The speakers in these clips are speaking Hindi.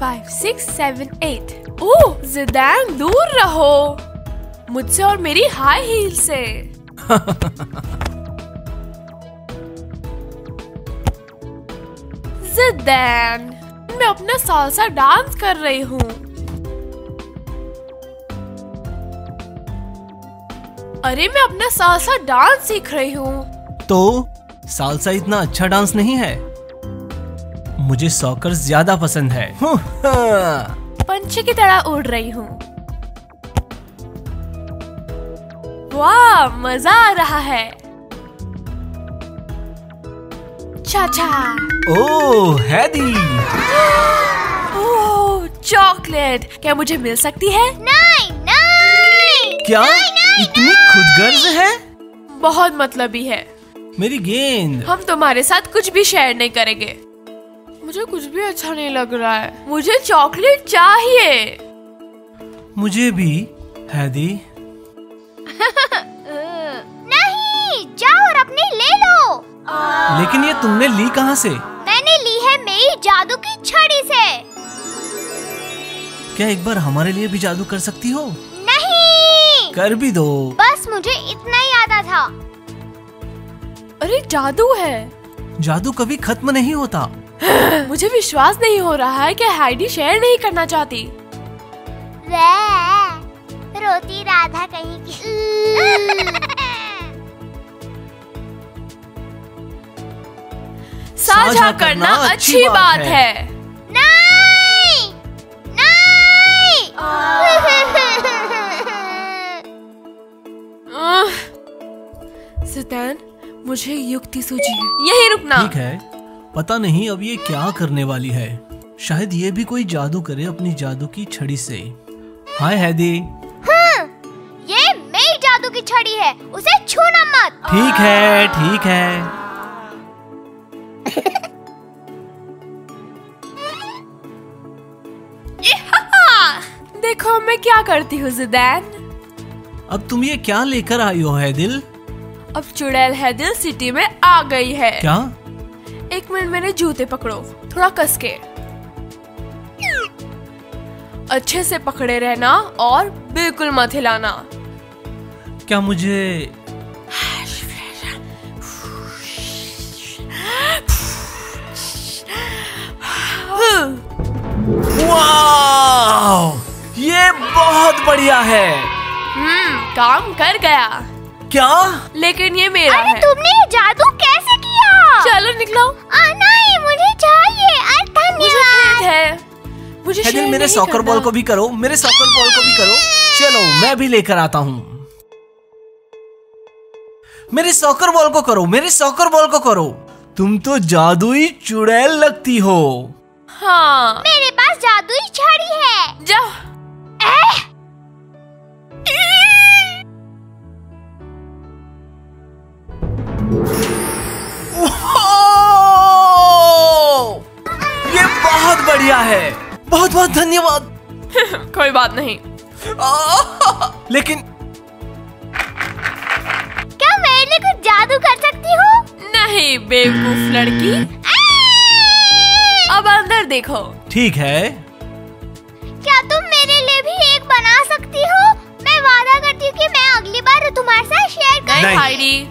Five six seven eight oh, जिदान दूर रहो। मुझसे और मेरी हाई हील से। जिदान, मैं अपना सालसा डांस कर रही हूँ। अरे, मैं अपना सालसा डांस सीख रही हूँ। तो सालसा इतना अच्छा डांस नहीं है? मुझे सॉकर ज़्यादा पसंद है। हाँ। पंछी की तरह उड़ रही हूँ। वाह मज़ा आ रहा है। चाचा। ओह हैदी। Oh chocolate. क्या मुझे मिल सकती है? नहीं नहीं। क्या? नहीं, नहीं, इतनी खुदगर्ज है? बहुत मतलबी है। मेरी गेंद। हम तुम्हारे साथ कुछ भी शेयर नहीं करेंगे। मुझे कुछ भी अच्छा नहीं लग रहा है। मुझे चॉकलेट चाहिए। मुझे भी हैदी। नहीं जाओ और अपनी ले लो। लेकिन ये तुमने ली कहाँ से? मैंने ली है मेरी जादू की छड़ी से। क्या एक बार हमारे लिए भी जादू कर सकती हो? नहीं। कर भी दो। बस मुझे इतना ही आता था। अरे जादू है। जादू कभी खत्म नहीं होता। मुझे विश्वास नहीं हो रहा है कि हाइडी शेयर नहीं करना चाहती। वे रोती राधा कहीं की। साझा करना अच्छी बात है। नहीं नहीं। सितान मुझे युक्ति सूझी। यही रुकना। ठीक है। पता नहीं अब ये क्या करने वाली है। शायद ये भी कोई जादू करे अपनी जादू की छड़ी से। हाय हैदी। ये मेरी जादू की छड़ी है उसे छूना मत। ठीक है ठीक है। देखो मैं क्या करती हूँ जिदैन? अब तुम ये क्या लेकर आई हो है दिल अब चुड़ैल है दिल सिटी में आ गई है। क्या? एक मिनट मेरे जूते पकड़ो। थोड़ा कस के। अच्छे से पकड़े रहना और बिल्कुल मत हिलाना। क्या मुझे वाह ये बहुत बढ़िया है। हम्म काम कर गया। क्या? लेकिन ये मेरा अरे है। तुमने जादू कैसे चलो निकलो। आ, नहीं मुझे चाहिए। मुझे धन्यवाद। है। मुझे है दिल मेरे नहीं सॉकर करना। बॉल को भी करो मेरे सॉकर बॉल को भी करो। चलो मैं भी लेकर आता हूँ। मेरे सॉकर बॉल को करो मेरे सॉकर बॉल को करो। तुम तो जादुई चुड़ैल लगती हो। हाँ। मेरे पास जादुई छड़ी है। जाओ ओह! बहुत बढ़िया है। बहुत बहुत धन्यवाद। कोई बात नहीं। लेकिन क्या मेरे लिए कुछ जादू कर सकती हूँ? नहीं बेवकूफ़ लड़की। अब अंदर देखो। ठीक है। क्या तुम मेरे लिए भी एक बना सकती हो? मैं वादा करती हूँ कि मैं अगली बार तुम्हारे साथ शेयर कर नहीं। नहीं।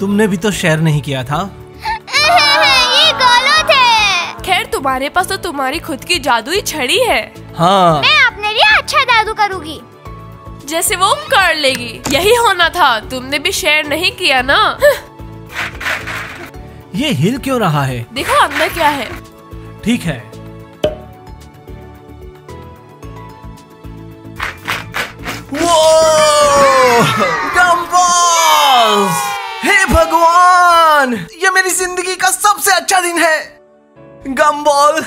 तुमने भी तो शेयर नहीं किया था। तुम्हारे पास तो तुम्हारी खुद की जादुई छड़ी है। हाँ। मैं अपने लिए अच्छा जादू करूँगी। जैसे वो कर लेगी। यही होना था। तुमने भी शेयर नहीं किया ना? ये हिल क्यों रहा है? देखो अंदर क्या है। ठीक है। हे भगवान! ये मेरी ज़िंदगी का सबसे अच्छा दिन है। गम्बॉल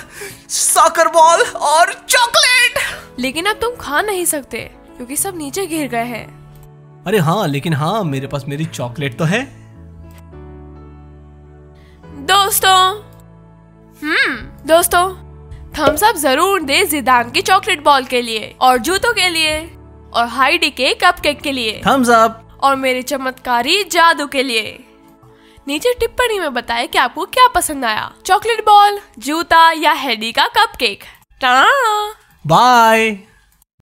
सॉकर बॉल और चॉकलेट लेकिन अब तुम खा नहीं सकते क्योंकि सब नीचे गिर गए हैं। अरे हाँ लेकिन हाँ मेरे पास मेरी चॉकलेट तो है। दोस्तों हम्म दोस्तों थम्स अप ज़रूर दे जिदान की चॉकलेट बॉल के लिए और जूतों के लिए और हाइडी के कपकेक के लिए थम्स अप और मेरे चमत्कारी जादू के लिए। नीचे टिप्पणी में बताएँ कि आपको क्या पसंद आया। चॉकलेट बॉल, जूता या हेडी का कपकेक। Cake bye